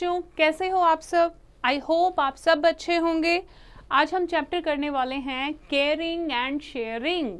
बच्चों, कैसे हो आप सब? आई होप आप सब अच्छे होंगे। आज हम चैप्टर करने वाले हैं केयरिंग एंड शेयरिंग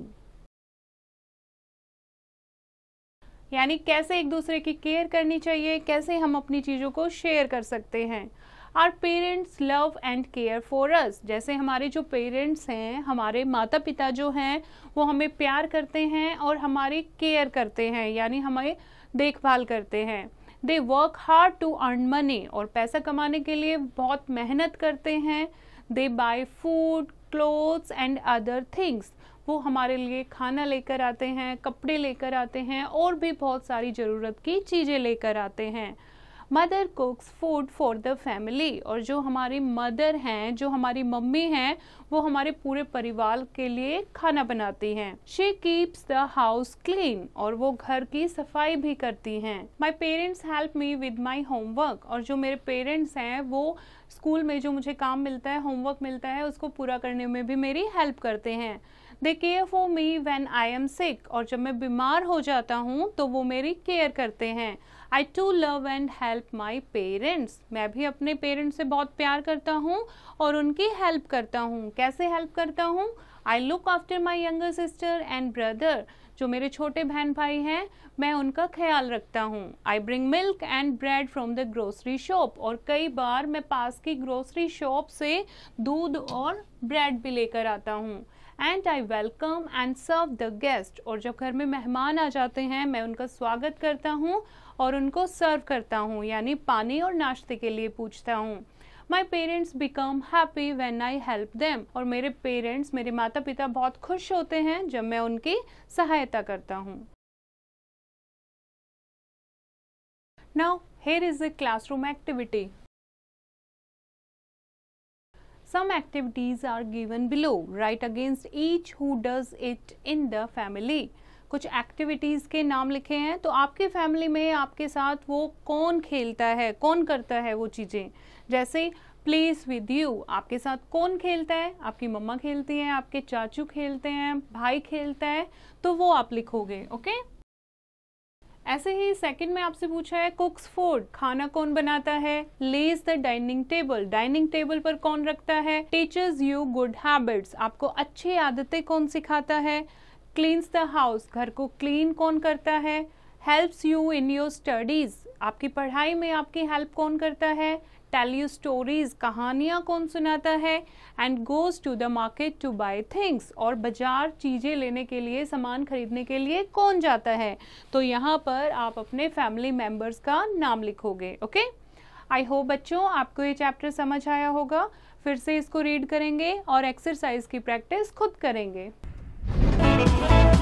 यानी कैसे एक दूसरे की केयर करनी चाहिए, कैसे हम अपनी चीज़ों को शेयर कर सकते हैं। Our parents love and care for us जैसे हमारे जो पेरेंट्स हैं, हमारे माता पिता जो हैं, वो हमें प्यार करते हैं और हमारी केयर करते हैं, यानी हमें देखभाल करते हैं। They work hard to earn money और पैसा कमाने के लिए बहुत मेहनत करते हैं। They buy food clothes and other things वो हमारे लिए खाना लेकर आते हैं, कपड़े लेकर आते हैं और भी बहुत सारी ज़रूरत की चीज़ें लेकर आते हैं। Mother cooks food for the family और जो हमारी मदर हैं, जो हमारी मम्मी हैं, वो हमारे पूरे परिवार के लिए खाना बनाती हैं। She keeps the house clean और वो घर की सफ़ाई भी करती हैं। My parents help me with my homework और जो मेरे पेरेंट्स हैं, वो स्कूल में जो मुझे काम मिलता है होमवर्क मिलता है, उसको पूरा करने में भी मेरी हेल्प करते हैं। They care for me when I am sick और जब मैं बीमार हो जाता हूँ तो वो मेरी केयर करते हैं। I too love and help my parents मैं भी अपने पेरेंट्स से बहुत प्यार करता हूँ और उनकी हेल्प करता हूँ। कैसे हेल्प करता हूँ? I look after my younger sister and brother जो मेरे छोटे बहन भाई हैं, मैं उनका ख्याल रखता हूँ। I bring milk and bread from the grocery shop और कई बार मैं पास की ग्रोसरी शॉप से दूध और ब्रेड भी लेकर आता हूँ। And I welcome and serve the guest और जब घर में मेहमान आ जाते हैं, मैं उनका स्वागत करता हूँ और उनको सर्व करता हूँ, यानी पानी और नाश्ते के लिए पूछता हूँ। My parents become happy when I help them और मेरे पेरेंट्स मेरे माता पिता बहुत खुश होते हैं जब मैं उनकी सहायता करता हूँ। Now here is a classroom activity some activities are given below write against each who does it in the family कुछ एक्टिविटीज़ के नाम लिखे हैं तो आपके फैमिली में आपके साथ वो कौन खेलता है, कौन करता है वो चीज़ें? जैसे प्लेस विद यू आपके साथ कौन खेलता है? आपकी मम्मा खेलती हैं, आपके चाचू खेलते हैं, भाई खेलता है तो वो आप लिखोगे ओके ऐसे ही सेकंड में आपसे पूछा है कुक्स फ़ूड खाना कौन बनाता है? Lays the dining table dining table पर कौन रखता है? टीचर्स यू गुड हैबिट्स आपको अच्छी आदतें कौन सिखाता है? क्लीन्स द हाउस घर को क्लीन कौन करता है? Helps you in your studies आपकी पढ़ाई में आपकी हेल्प कौन करता है? टेल यू स्टोरीज कहानियाँ कौन सुनाता है? And goes to the market to buy things और बाज़ार चीज़ें लेने के लिए, सामान खरीदने के लिए कौन जाता है? तो यहाँ पर आप अपने फैमिली मेंबर्स का नाम लिखोगे ओके आई होप बच्चों, आपको ये चैप्टर समझ आया होगा। फिर से इसको रीड करेंगे और एक्सरसाइज की प्रैक्टिस खुद करेंगे। Thank you.